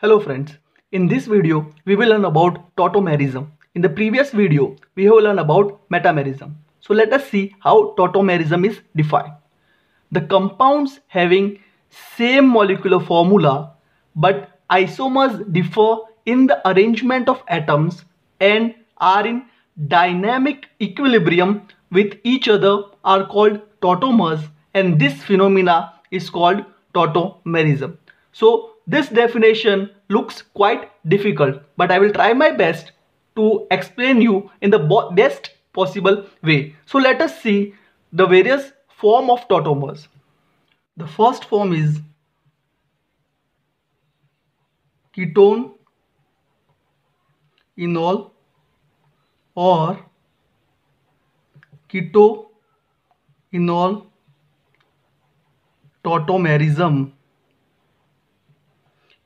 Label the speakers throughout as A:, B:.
A: Hello friends, in this video we will learn about tautomerism. In the previous video we have learned about metamerism. So let us see how tautomerism is defined. The compounds having same molecular formula but isomers differ in the arrangement of atoms and are in dynamic equilibrium with each other are called tautomers and this phenomena is called tautomerism. So this definition looks quite difficult but I will try my best to explain you in the best possible way. So let us see the various form of tautomers. The first form is ketone enol or keto enol tautomerism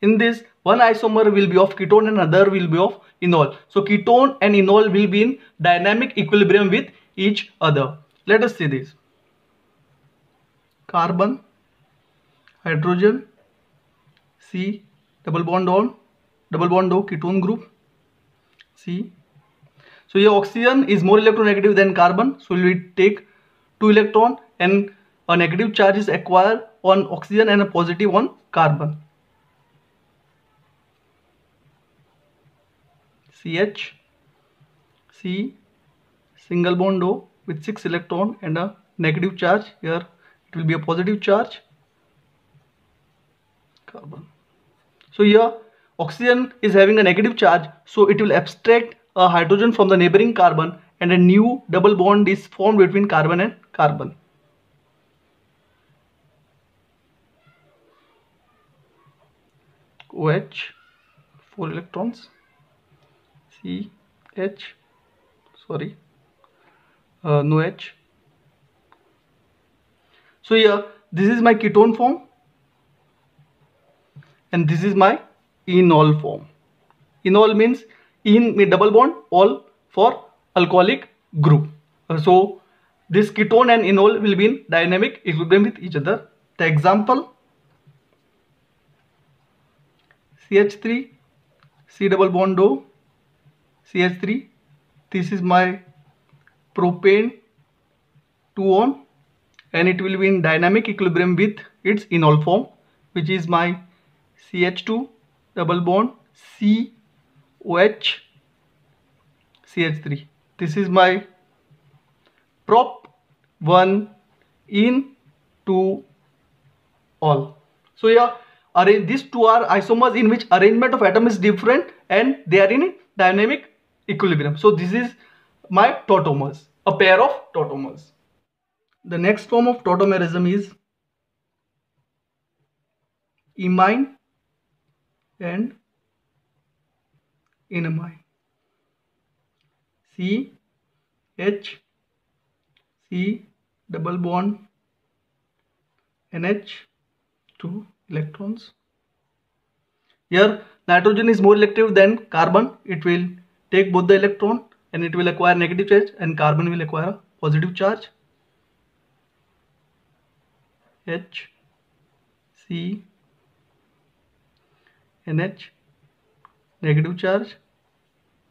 A: in this one isomer will be of ketone and other will be of enol. So ketone and enol will be in dynamic equilibrium with each other. Let us see this. Carbon hydrogen c double bond on double bond o ketone group c. So here oxygen is more electronegative than carbon. So we take two electron and a negative charge is acquired on oxygen and a positive on carbon CH C single bond O with 6 electron and a negative charge. Here it will be a positive charge. Carbon. So here oxygen is having a negative charge. So it will abstract a hydrogen from the neighboring carbon and a new double bond is formed between carbon and carbon. OH 4 electrons C H sorry uh, no H. So here this is my ketone form and this is my enol form. Enol means in with double bond all for alcoholic group. Uh, so this ketone and enol will be in dynamic equilibrium with each other. The example CH3 C double bond O CH3 this is my propane 2 on and it will be in dynamic equilibrium with its enol form which is my CH2 double bond COH CH3 this is my prop 1 en 2 ol. So yeah these two are isomers in which arrangement of atom is different and they are in dynamic equilibrium. So this is my tautomers, a pair of tautomers. The next form of tautomerism is imine and enamine. C H C double bond NH 2 electrons. Here nitrogen is more elective than carbon. It will take both the electron and it will acquire negative charge and carbon will acquire a positive charge. H C NH negative charge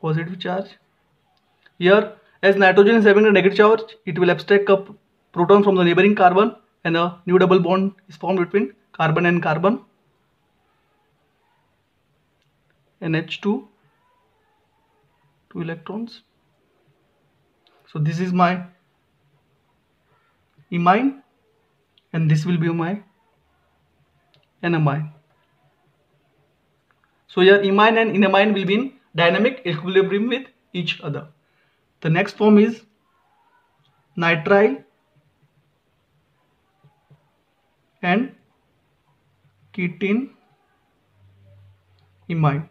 A: positive charge here as nitrogen is having a negative charge it will abstract a proton from the neighboring carbon and a new double bond is formed between carbon and carbon NH2 two electrons. So this is my imine and this will be my enamine so your imine and enamine will be in dynamic equilibrium with each other. The next form is nitrile and ketene imine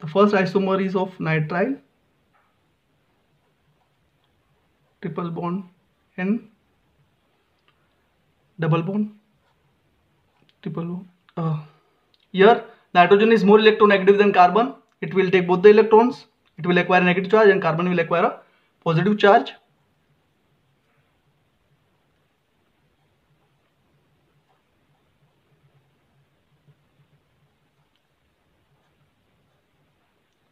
A: the first isomer is of nitrile triple bond and double bond. Triple bond. Uh, here nitrogen is more electronegative than carbon. It will take both the electrons. It will acquire a negative charge and carbon will acquire a positive charge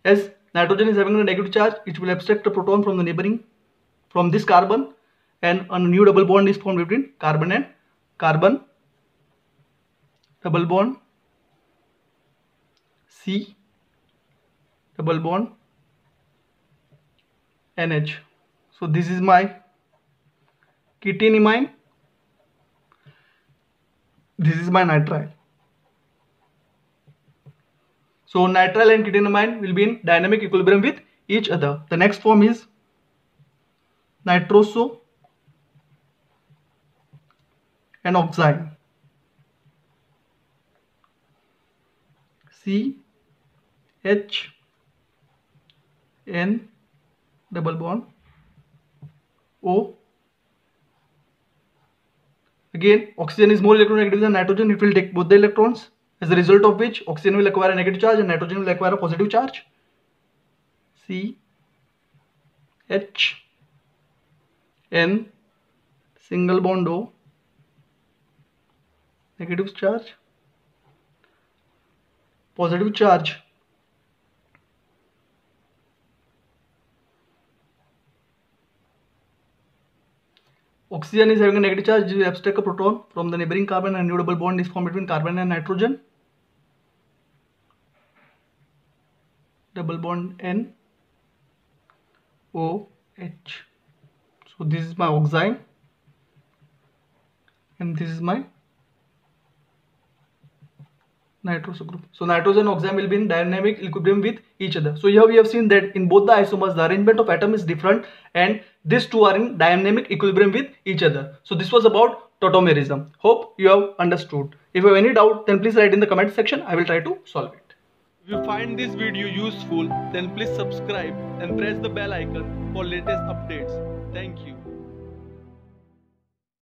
A: as nitrogen is having a negative charge it will abstract a proton from the neighboring from this carbon and a new double bond is formed between carbon and carbon. Double bond C double bond NH so this is my ketenimine this is my nitrile so nitrile and ketenimine will be in dynamic equilibrium with each other. The next form is nitroso and oxime C H N double bond. O. Again oxygen is more electronegative than nitrogen. It will take both the electrons as a result of which oxygen will acquire a negative charge and nitrogen will acquire a positive charge C H N single bond O negative charge positive charge oxygen is having a negative charge you abstract a proton from the neighboring carbon and new double bond is formed between carbon and nitrogen double bond N O H so this is my oxime and this is my nitroso group. So nitrogen oxime will be in dynamic equilibrium with each other. So here we have seen that in both the isomers the arrangement of atom is different and these two are in dynamic equilibrium with each other. So this was about tautomerism. Hope you have understood. If you have any doubt then please write in the comment section. I will try to solve it. If you find this video useful then please subscribe and press the bell icon for latest updates. Thank you.